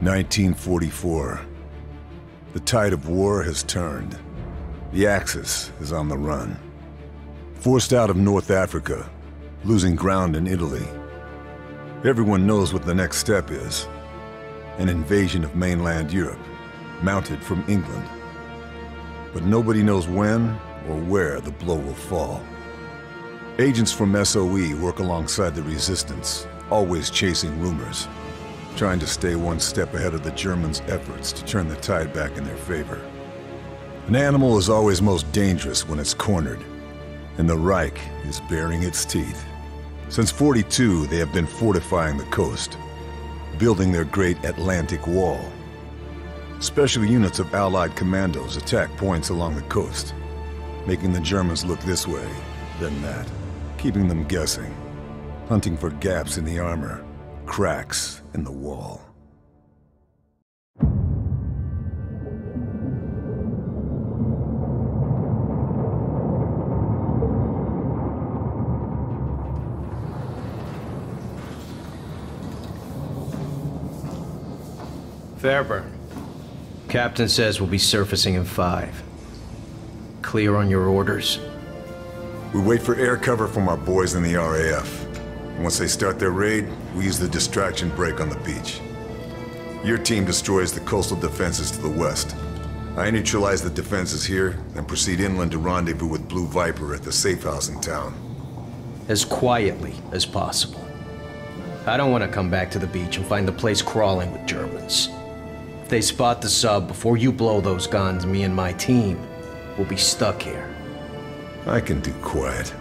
1944. The tide of war has turned. The Axis is on the run. Forced out of North Africa, losing ground in Italy. Everyone knows what the next step is. An invasion of mainland Europe, mounted from England. But nobody knows when or where the blow will fall. Agents from SOE work alongside the resistance, always chasing rumors, trying to stay one step ahead of the Germans' efforts to turn the tide back in their favor. An animal is always most dangerous when it's cornered, and the Reich is baring its teeth. Since 42, they have been fortifying the coast, building their great Atlantic Wall. Special units of Allied commandos attack points along the coast, making the Germans look this way, then that, keeping them guessing, hunting for gaps in the armor, cracks in the wall. Fairburne. Captain says we'll be surfacing in five. Clear on your orders? We wait for air cover from our boys in the RAF. Once they start their raid, we use the distraction break on the beach. Your team destroys the coastal defenses to the west. I neutralize the defenses here, then proceed inland to rendezvous with Blue Viper at the safe house in town. As quietly as possible. I don't want to come back to the beach and find the place crawling with Germans. If they spot the sub before you blow those guns, me and my team will be stuck here. I can do quiet.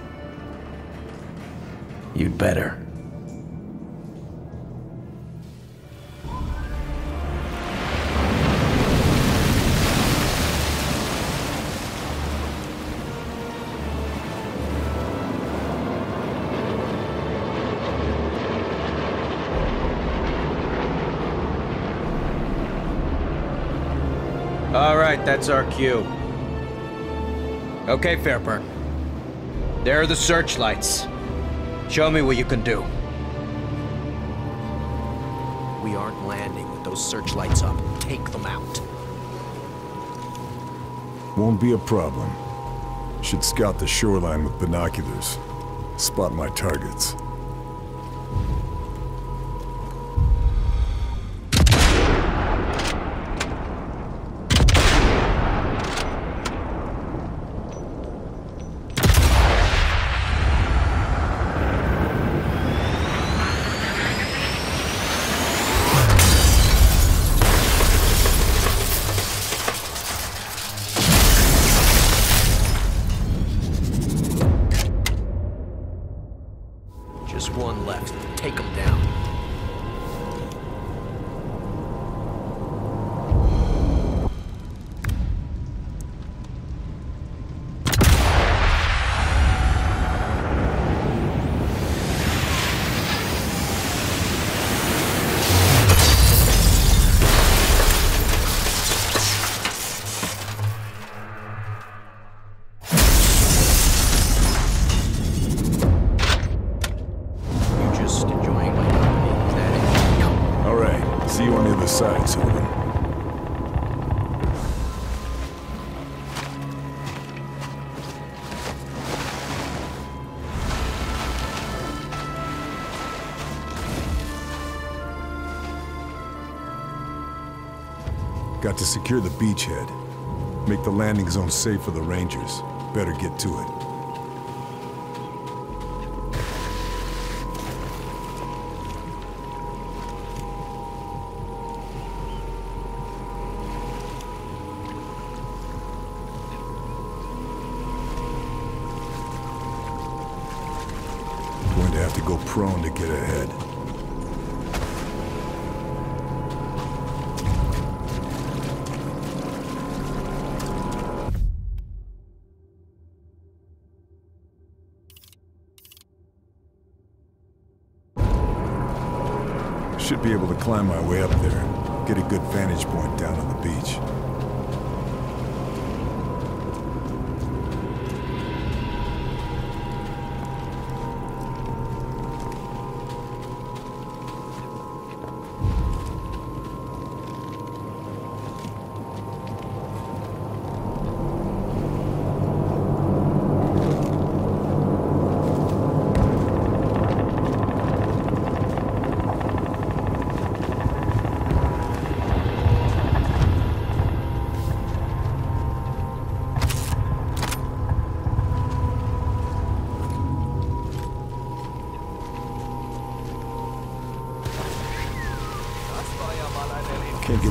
You'd better. All right, that's our cue. Okay, Fairburne. There are the searchlights. Show me what you can do. We aren't landing with those searchlights up. Take them out. Won't be a problem. Should scout the shoreline with binoculars. Spot my targets. Got to secure the beachhead. Make the landing zone safe for the Rangers. Better get to it. Going to have to go prone to get ahead. Should be able to climb my way up there. Get a good vantage point down on the beach.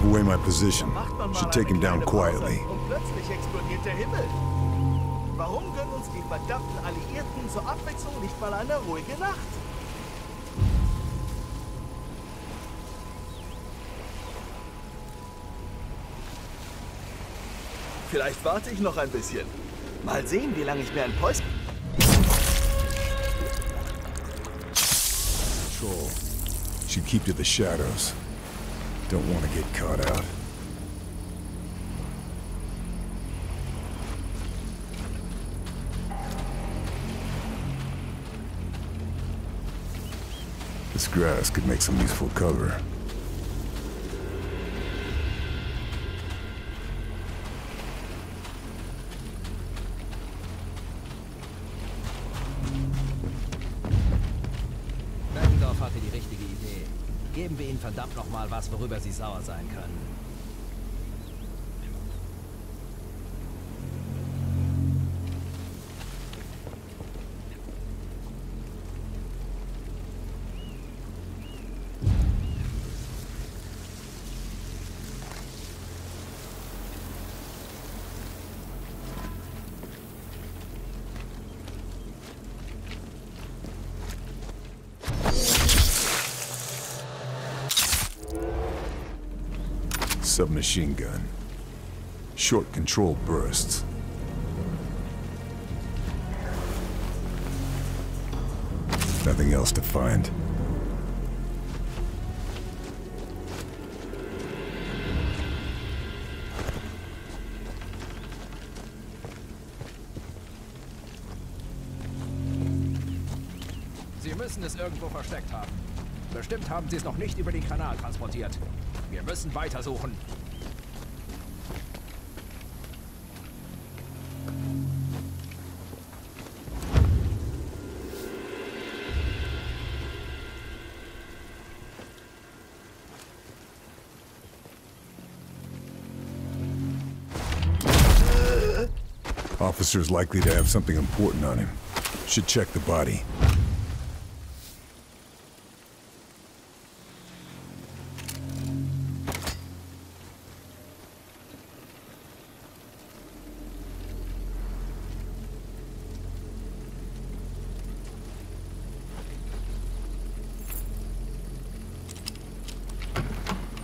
Away my position. Should take him down quietly. Warum gönnen uns die verdammten Alliierten zur Abwechslung nicht mal eine ruhige Nacht? Vielleicht warte ich noch ein bisschen. Mal sehen, wie lange ich mir ein Päuschen... Should keep to the shadows. Don't want to get caught out. This grass could make some useful cover. Worüber sie sauer sein können. Submachine gun. Short control bursts. Nothing else to find. Sie müssen es irgendwo versteckt haben. Bestimmt haben sie es noch nicht über den Kanal transportiert. Wir müssen weitersuchen. Officer's likely to have something important on him. Should check the body.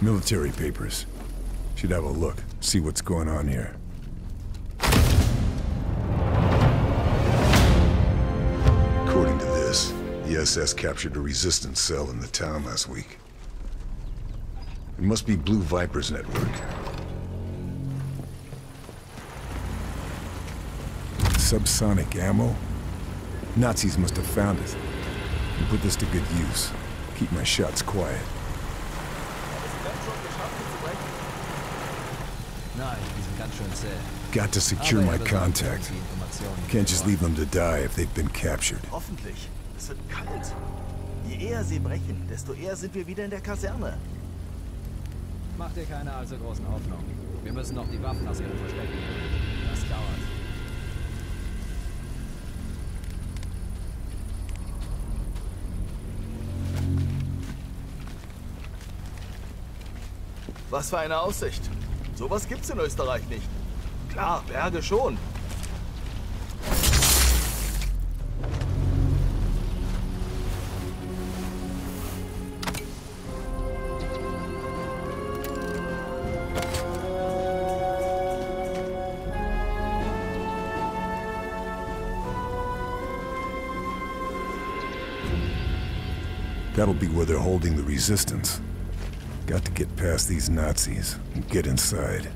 Military papers. Should have a look, see what's going on here. According to this, the SS captured a resistance cell in the town last week. It must be Blue Viper's network. Subsonic ammo? Nazis must have found it. And put this to good use. Keep my shots quiet. Got to secure my contact. Can't just leave them to die if they've been captured. Hoffentlich. Es wird kalt. Je eher sie brechen, desto eher sind wir wieder in der Kaserne. Mach dir keine allzu großen Hoffnungen. Wir müssen noch die Waffen aus ihren Verstecken. Das dauert. Was für eine Aussicht. Sowas gibt's in Österreich nicht. Klar, Berge schon. That'll be where they're holding the resistance. Got to get past these Nazis and get inside.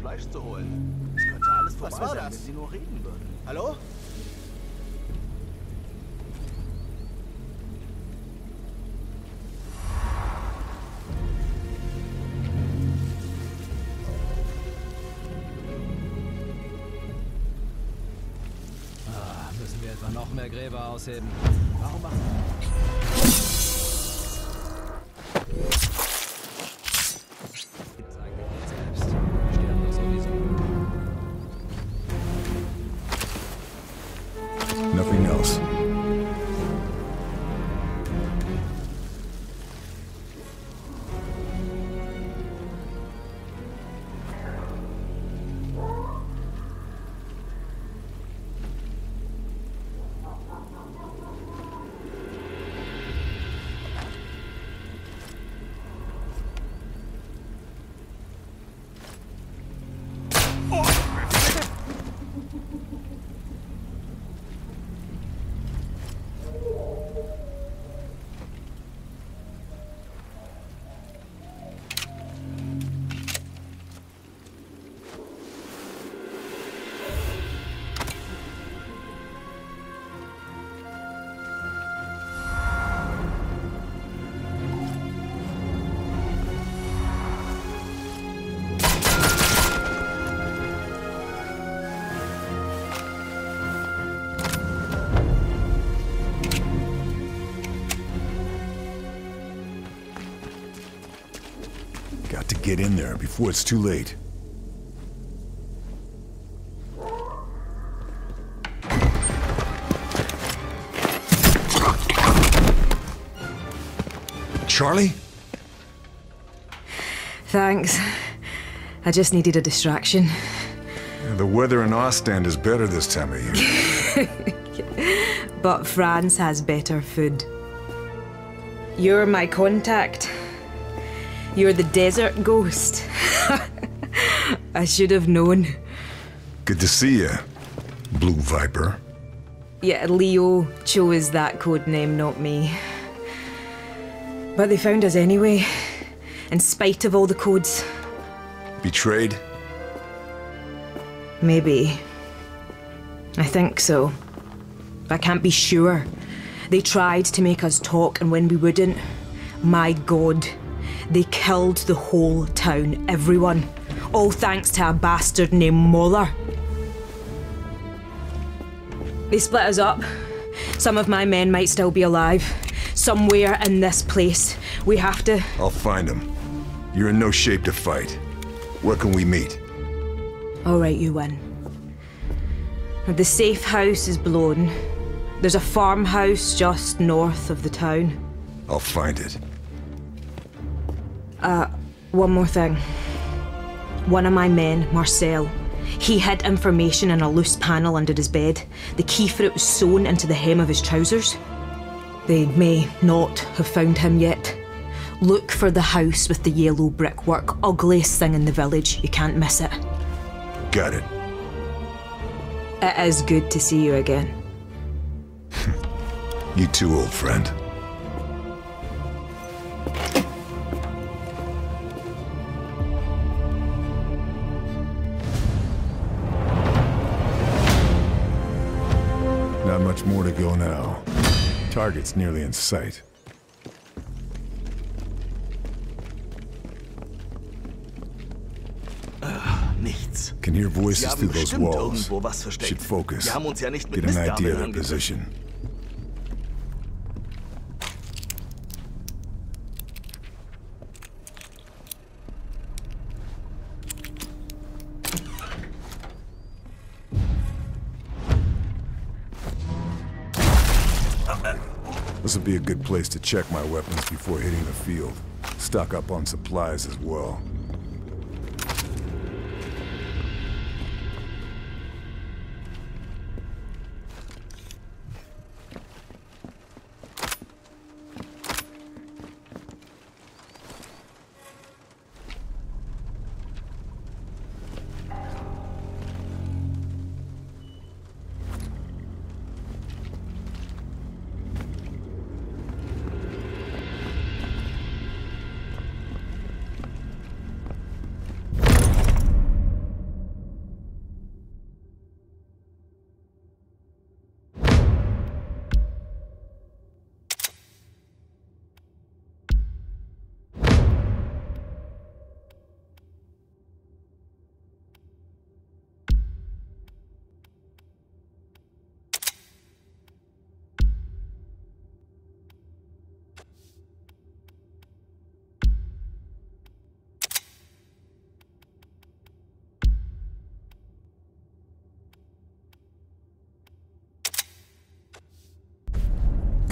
Fleisch zu holen. Alles vorbei Was war sein, das? wenn sie nur reden würden. Hallo? Ah, müssen wir etwa noch mehr Gräber ausheben? Get in there before it's too late. Charlie? Thanks. I just needed a distraction. The weather in Ostend is better this time of year. But France has better food. You're my contact. You're the desert ghost. I should have known. Good to see you, Blue Viper. Yeah, Leo chose that code name, not me. But they found us anyway, in spite of all the codes. Betrayed? Maybe. I think so. I can't be sure. They tried to make us talk, and when we wouldn't, my god, they killed the whole town, everyone. All thanks to a bastard named Moller. They split us up. Some of my men might still be alive. Somewhere in this place. We have to. I'll find them. You're in no shape to fight. Where can we meet? Alright, you win. The safe house is blown. There's a farmhouse just north of the town. I'll find it. Uh, one more thing. One of my men, Marcel, he hid information in a loose panel under his bed. The key for it was sewn into the hem of his trousers. They may not have found him yet. Look for the house with the yellow brickwork. Ugliest thing in the village. You can't miss it. Got it. It is good to see you again. You too, old friend. Go now. Target's nearly in sight. Nichts. Can hear voices through those walls. irgendwo was versteckt. Should focus. Wir haben uns ja nicht mit Get an idea of their position. Be a good place to check my weapons before hitting the field. Stock up on supplies as well.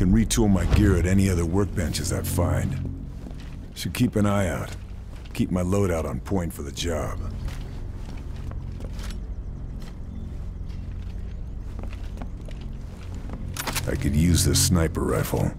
Can retool my gear at any other workbenches I find. Should keep an eye out. Keep my loadout on point for the job. I could use this sniper rifle.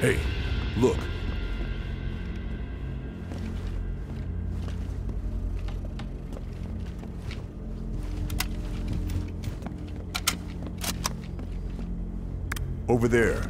Hey, look. Over there.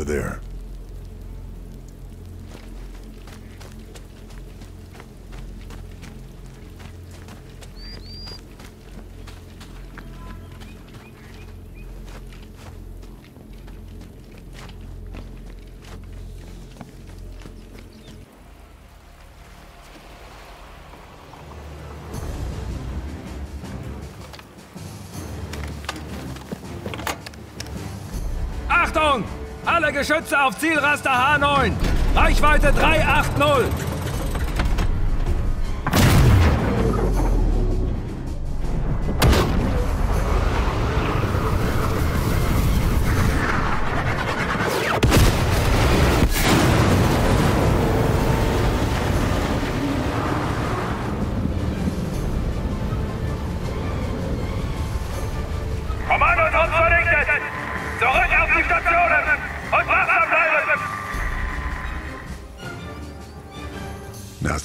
Over there. Achtung! Alle Geschütze auf Zielraster H9. Reichweite 380.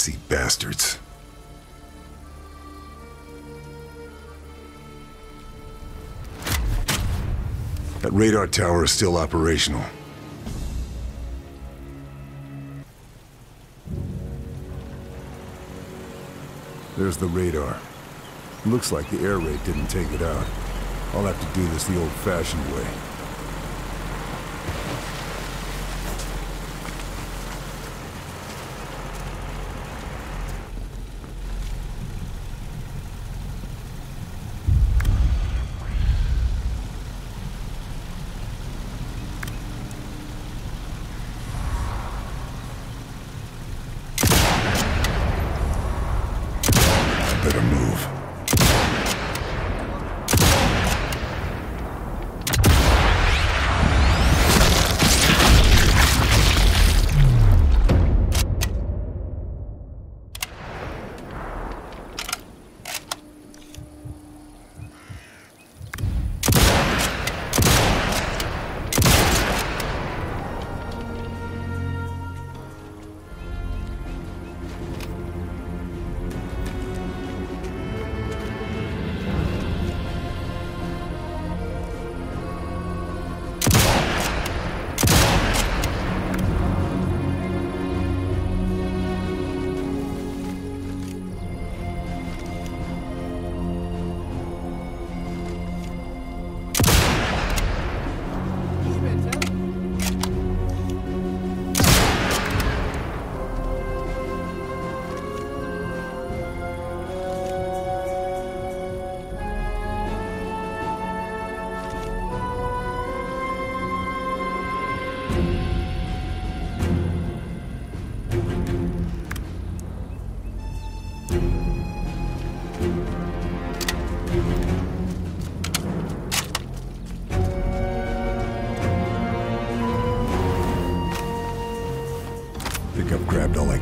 Nazi bastards. That radar tower is still operational. There's the radar. Looks like the air raid didn't take it out. I'll have to do this the old-fashioned way. Better move.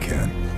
Can.